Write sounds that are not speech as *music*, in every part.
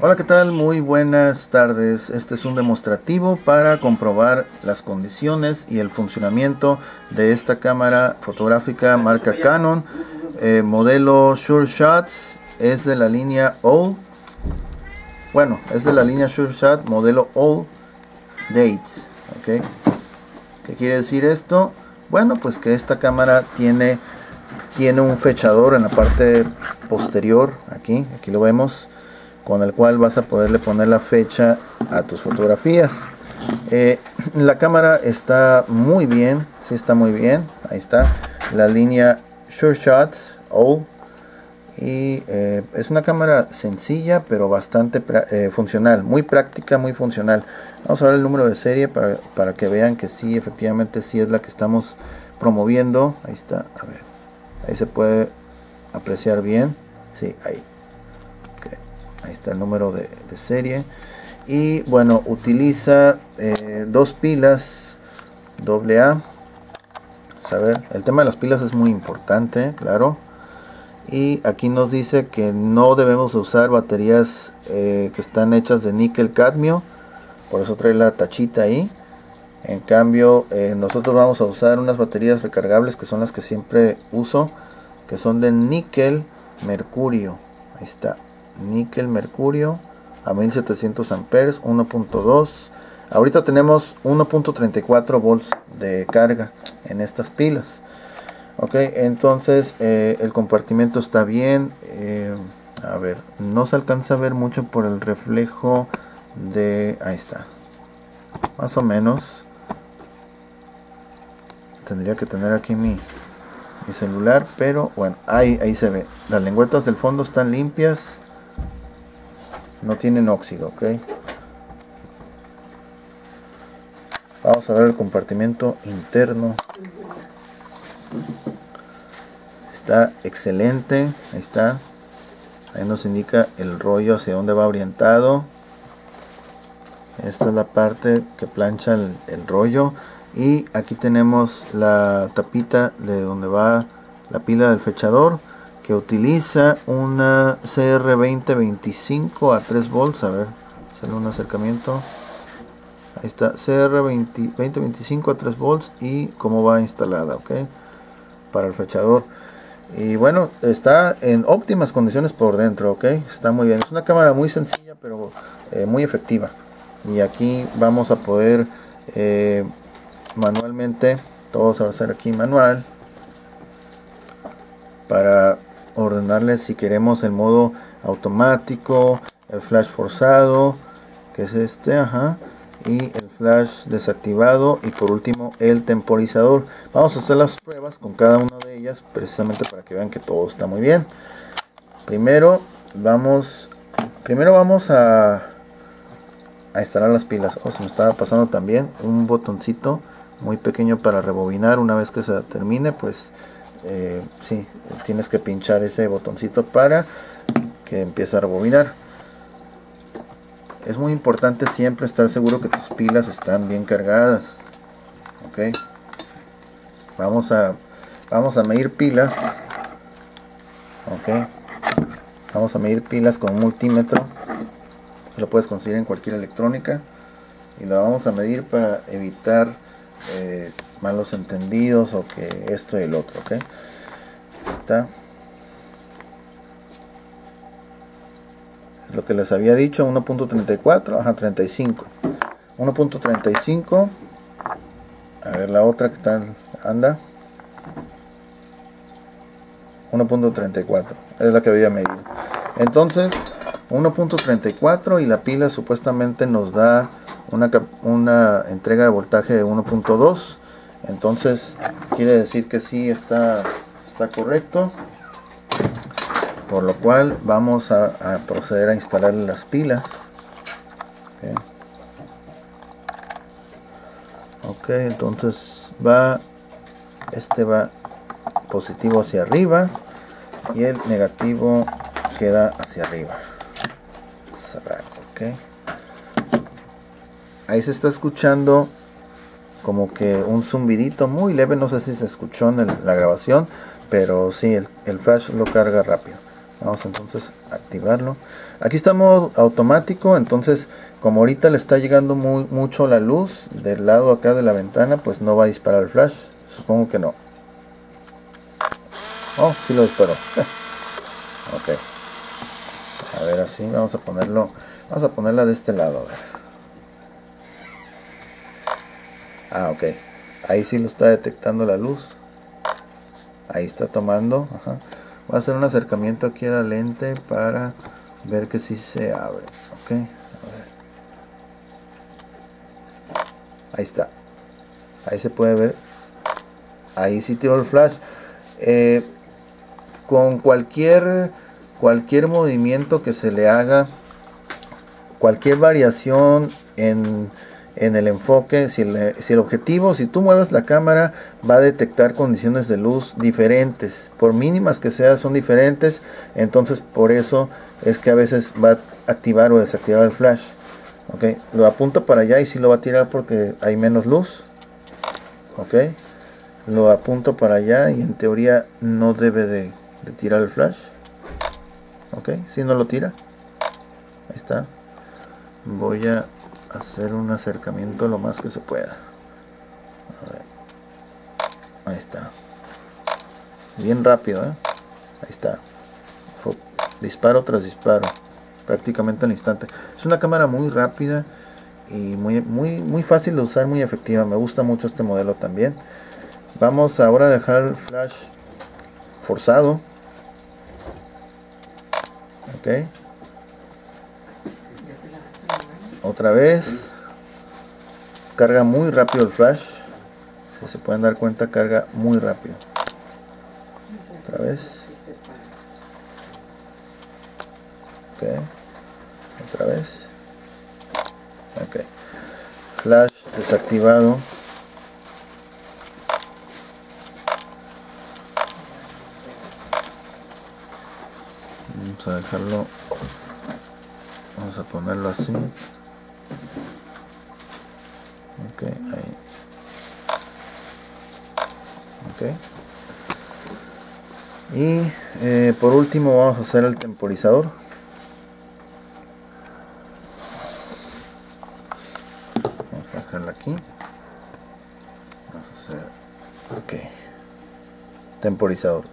Hola, ¿qué tal? Muy buenas tardes. Este es un demostrativo para comprobar las condiciones y el funcionamiento de esta cámara fotográfica marca Canon, eh, modelo Sure Shots, es de la línea All. Bueno, es de la línea Sure Shot modelo All Dates. ¿Qué quiere decir esto? Bueno, pues que esta cámara tiene, tiene un fechador en la parte posterior, aquí, aquí lo vemos, con el cual vas a poderle poner la fecha a tus fotografías. Eh, la cámara está muy bien, sí está muy bien, ahí está, la línea Sure Shots All y eh, es una cámara sencilla pero bastante eh, funcional, muy práctica, muy funcional. Vamos a ver el número de serie para, para, que vean que sí, efectivamente sí es la que estamos promoviendo. Ahí está, a ver, ahí se puede apreciar bien. Sí, ahí. Ahí está el número de, serie. Y bueno, utiliza eh, dos pilas AA. A ver, el tema de las pilas es muy importante, claro y aquí nos dice que no debemos usar baterías eh, que están hechas de níquel cadmio por eso trae la tachita ahí en cambio eh, nosotros vamos a usar unas baterías recargables que son las que siempre uso que son de níquel mercurio ahí está níquel mercurio a 1700 amperes 1.2 ahorita tenemos 1.34 volts de carga en estas pilas. Ok entonces eh, el compartimento está bien. Eh, a ver no se alcanza a ver mucho por el reflejo de ahí está. Más o menos. Tendría que tener aquí mi, mi celular pero bueno ahí, ahí se ve. Las lengüetas del fondo están limpias no tienen óxido ok. Vamos a ver el compartimento interno. Está excelente ahí está. Ahí nos indica el rollo hacia dónde va orientado. Esta es la parte que plancha el, rollo. Y aquí tenemos la tapita de donde va la pila del fechador que utiliza una CR2025 a 3 volts a ver sale un acercamiento. Ahí está CR2025 a 3 volts y cómo va instalada ok para el fechador. Y bueno está en óptimas condiciones por dentro ok está muy bien. Es una cámara muy sencilla pero eh, muy efectiva. Y aquí vamos a poder eh, manualmente todo se va a hacer aquí manual para ordenarle si queremos el modo automático el flash forzado que es este ajá y el flash desactivado y por último el temporizador. Vamos a hacer las pruebas con cada una de ellas precisamente para que vean que todo está muy bien. Primero vamos primero vamos a, a instalar las pilas. Oh, se me estaba pasando también un botoncito muy pequeño para rebobinar. Una vez que se termine pues eh, sí, tienes que pinchar ese botoncito para que empiece a rebobinar. Es muy importante siempre estar seguro que tus pilas están bien cargadas ok vamos a vamos a medir pilas ok vamos a medir pilas con un multímetro se lo puedes conseguir en cualquier electrónica y lo vamos a medir para evitar eh, malos entendidos o que esto y el otro ok está. Lo que les había dicho 1.34 ajá 35 1.35 a ver la otra que tal anda. 1.34 es la que había medido. Entonces 1.34 y la pila supuestamente nos da una, una entrega de voltaje de 1.2 entonces quiere decir que sí está está correcto. Por lo cual vamos a, proceder a instalar las pilas. Ok. Entonces va este va positivo hacia arriba y el negativo queda hacia arriba. Ok. Ahí se está escuchando como que un zumbidito muy leve no sé si se escuchó en la grabación pero sí el flash lo carga rápido. Vamos entonces a activarlo. Aquí estamos automático entonces como ahorita le está llegando muy, mucho la luz del lado acá de la ventana pues no va a disparar el flash supongo que no. Oh sí lo disparó. *laughs* Ok. A ver así vamos a ponerlo vamos a ponerla de este lado a ver ah ok. Ahí sí lo está detectando la luz. Ahí está tomando Ajá. voy a hacer un acercamiento aquí a la lente para ver que si se abre ok. A ver. ahí está. Ahí se puede ver. Ahí sí tiró el flash. Eh, con cualquier cualquier movimiento que se le haga cualquier variación en en el enfoque, si el, si el, objetivo, si tú mueves la cámara, va a detectar condiciones de luz diferentes. Por mínimas que sean, son diferentes. Entonces, por eso es que a veces va a activar o desactivar el flash. Ok, lo apunto para allá y si lo va a tirar porque hay menos luz. Ok, lo apunto para allá y en teoría no debe de, de tirar el flash. Ok, si no lo tira. Ahí está. Voy a hacer un acercamiento lo más que se pueda. Ahí está. Bien rápido ¿eh? ahí está. Disparo tras disparo prácticamente al instante. Es una cámara muy rápida y muy muy muy fácil de usar muy efectiva. Me gusta mucho este modelo también. Vamos ahora a dejar el flash forzado. Ok otra vez. Carga muy rápido el flash. Si se pueden dar cuenta carga muy rápido. Otra vez. Ok. Otra vez. Ok. Flash desactivado. Vamos a dejarlo. Vamos a ponerlo así ok ahí. Ok. Y eh, por último vamos a hacer el temporizador. Vamos a dejarla aquí. Vamos a hacer ok. Temporizador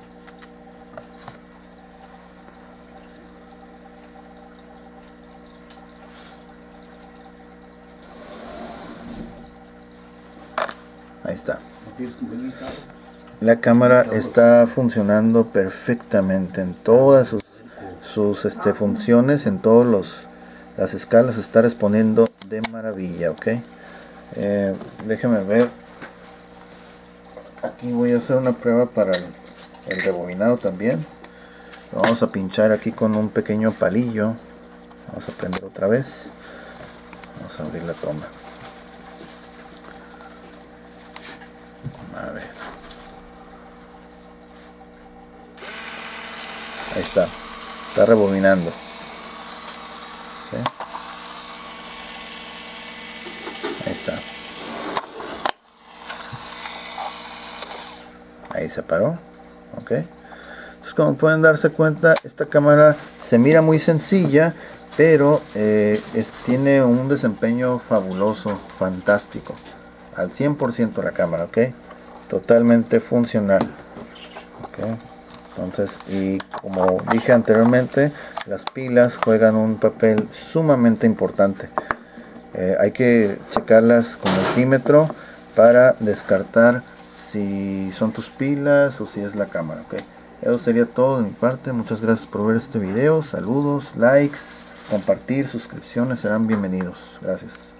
Ahí está. La cámara está funcionando perfectamente en todas sus, este, funciones, en todas las escalas está respondiendo de maravilla, ok. Eh, déjeme ver. Aquí voy a hacer una prueba para el, el rebobinado también. Lo vamos a pinchar aquí con un pequeño palillo. Vamos a prender otra vez. Vamos a abrir la toma. Ahí está. Está rebobinando. Ahí está. Ahí se paró. Ok. Entonces como pueden darse cuenta, esta cámara se mira muy sencilla, pero eh, tiene un desempeño fabuloso, fantástico. Al 100% la cámara, ok totalmente funcional okay. Entonces y como dije anteriormente las pilas juegan un papel sumamente importante. Eh, hay que checarlas con multímetro para descartar si son tus pilas o si es la cámara ok eso sería todo de mi parte. Muchas gracias por ver este video. Saludos likes compartir suscripciones serán bienvenidos. Gracias